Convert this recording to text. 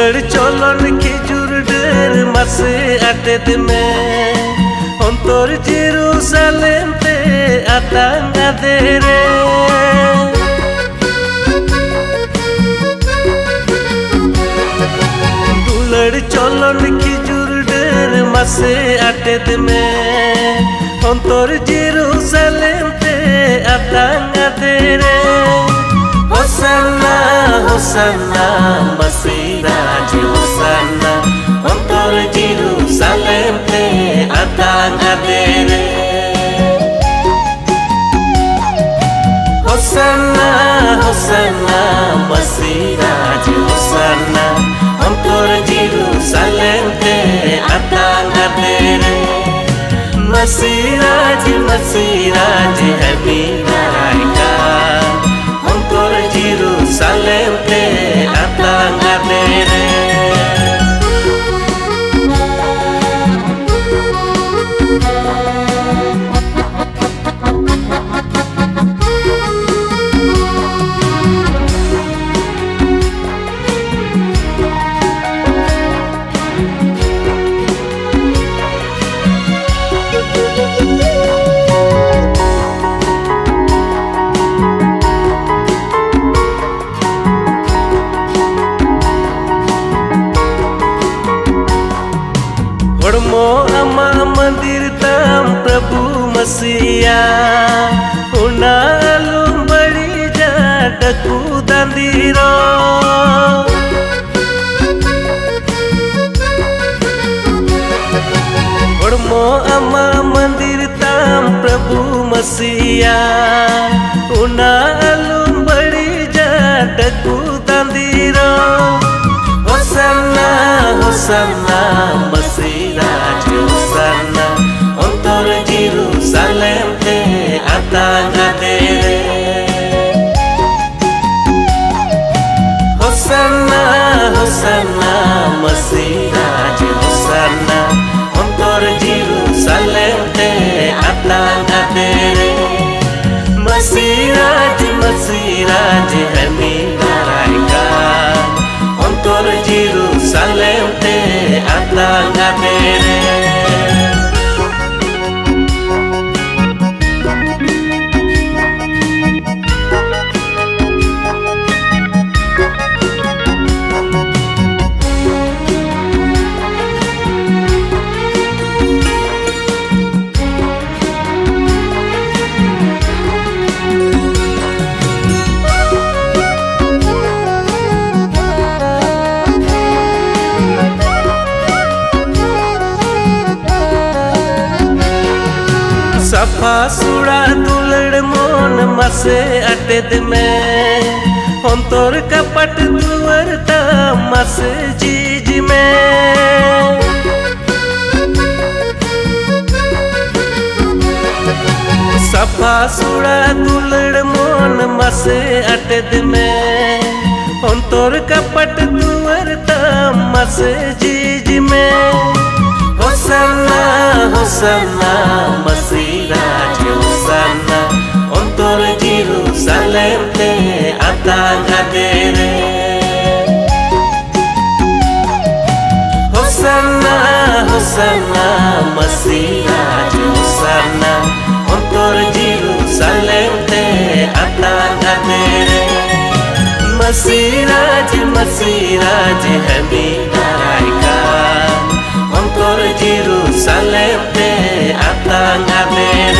ফুলের চলন খেজুর ডের মাসে আটে দিনে। অন্তর জিরুসালেমতে আতাঙ্গাদে রে ফুলের চলন খেজুর ডের মাসে আটে দিনে। অন্তর জিরুসালেমতে আতাঙ্গাদে রে হোসান্না হোসান্না মাসে Jerusalem. Te atang adere. Masiraj, Masiraj, Habib Hormo ama mandir tam Prabu Masia. Una alum bari jadaku tandiro Hormo ama mandir tam Prabu Masia. Una सफ़ा सुड़ा दुलड़ मोन मसे अटेद में। अंतोर कपट दुवर मस जीज में। सफ़ा दुलड़ मोन मसे अटद में। अंतोर कपट दुवर मसे जीज में। होसना होसना मसीरा salete atajadere Hosanna, Hosanna, Masía Hosanna Ontor Jerusalente atajadere Masiraj, Masiraj, Hamidaika Ontor Jerusalente atajadere